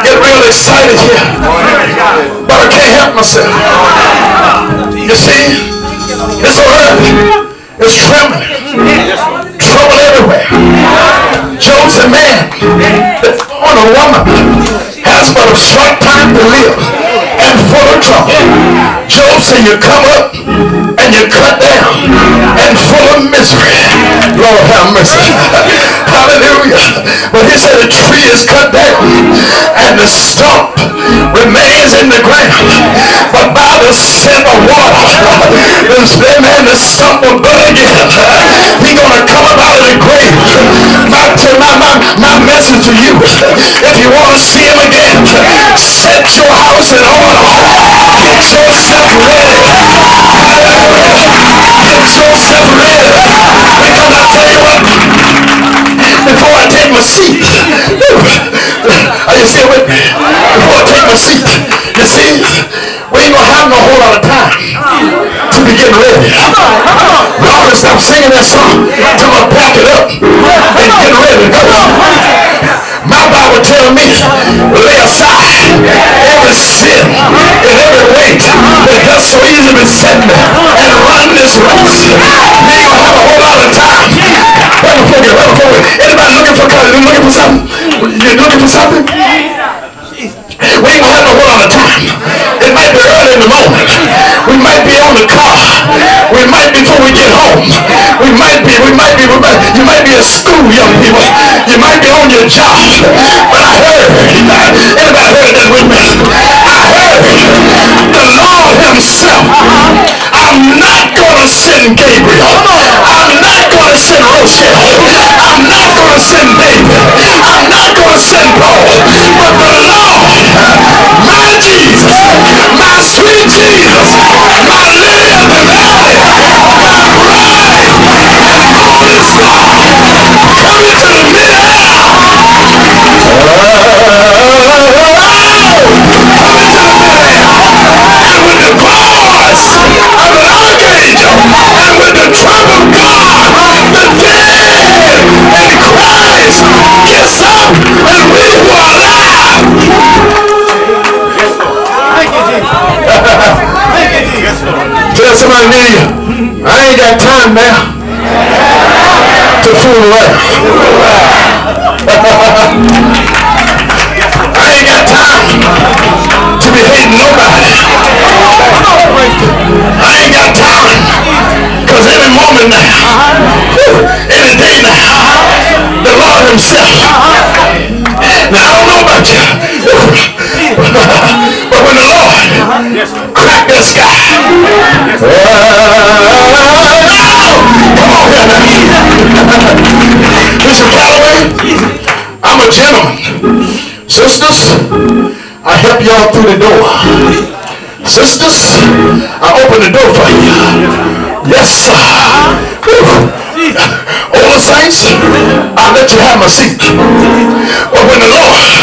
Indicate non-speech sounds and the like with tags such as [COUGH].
get real excited here. But I can't help myself. You see, this earth is trembling. Trouble everywhere. Said, man, that on a woman has but a short time to live and full of trouble. Said, you come up and you cut down and full of misery. Lord have mercy. Hallelujah. But he said the tree is cut down and the stump remains in the ground. But by the scent of water, the man, the stump will bud again. He's gonna come up out of the grave. My, my, my, my message to you, if you want to see him again, set your house in order. Get yourself getting ready. Robert, stop singing that song. Till I pack it up and get ready. My Bible tells me, lay aside every sin and every weight that does so easily beset me and run this race. You ain't gonna have a whole lot of time. Right before you, right before you. Anybody looking for looking for something? You looking for something? We ain't gonna have a whole lot of time. It might be early in the morning. We might be on the car. We might be before we get home. We might be, we might be, we might, you might be at school, young people. You might be on your job. But I heard, anybody heard that with me? I heard the Lord himself. I'm not gonna send Gabriel. I'm not gonna send Rochelle. I'm not gonna send I ain't got time now to fool around. [LAUGHS] I ain't got time to be hating nobody. I ain't got time. Because any moment now, any day now, the Lord himself. Now I don't know about you. [LAUGHS] but when the Lord cracked that sky. Gentleman. Sisters, I help y'all through the door. Sisters, I open the door for you. Yes, sir. Older saints, I let you have my seat. But when the Lord